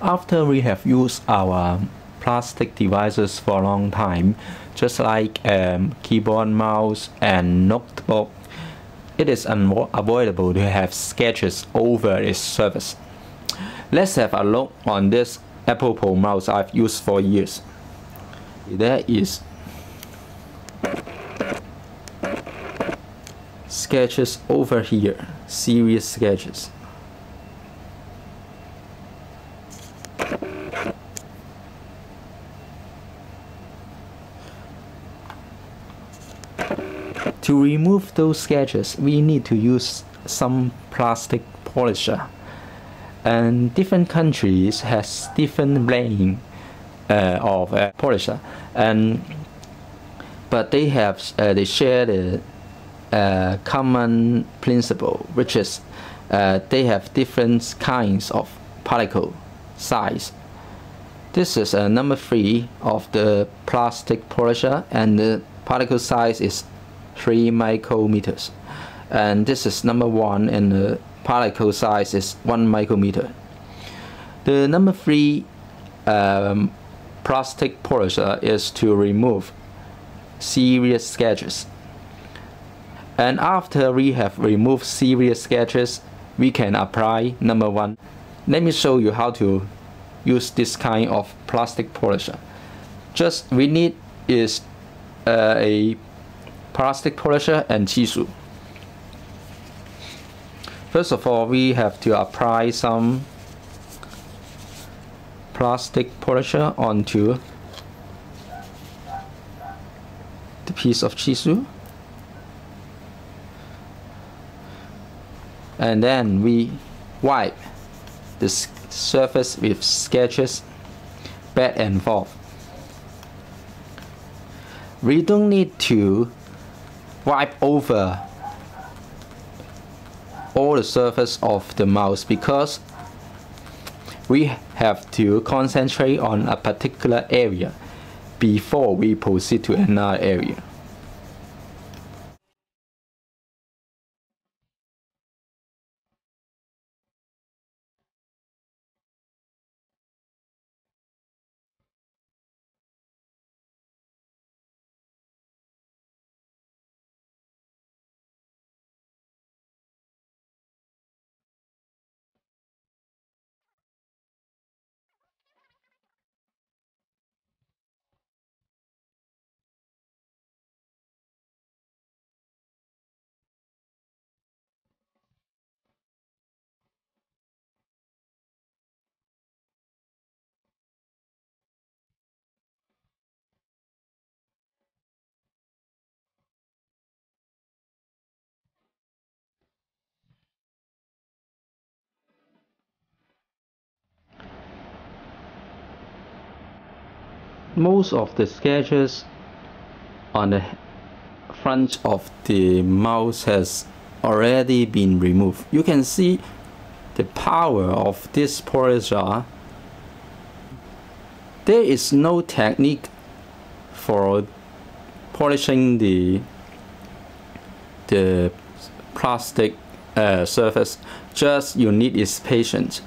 After we have used our plastic devices for a long time, just like um, keyboard, mouse, and notebook, it is unavoidable to have sketches over its surface. Let's have a look on this Apple Pro mouse I've used for years. There is sketches over here, serious sketches. To remove those sketches, we need to use some plastic polisher. And different countries has different brand uh, of uh, polisher, and but they have uh, they share the uh, common principle, which is uh, they have different kinds of particle size. This is uh, number three of the plastic polisher, and the particle size is 3 micrometers. And this is number 1 and the particle size is 1 micrometer. The number 3 um, plastic polisher is to remove serious sketches. And after we have removed serious sketches, we can apply number 1. Let me show you how to use this kind of plastic polisher. Just we need is uh, a plastic polisher and tissue. First of all, we have to apply some plastic polisher onto the piece of tissue. And then we wipe the surface with sketches back and forth. We don't need to wipe over all the surface of the mouse because we have to concentrate on a particular area before we proceed to another area. Most of the sketches on the front of the mouse has already been removed. You can see the power of this polisher. There is no technique for polishing the the plastic uh, surface. Just you need is patience.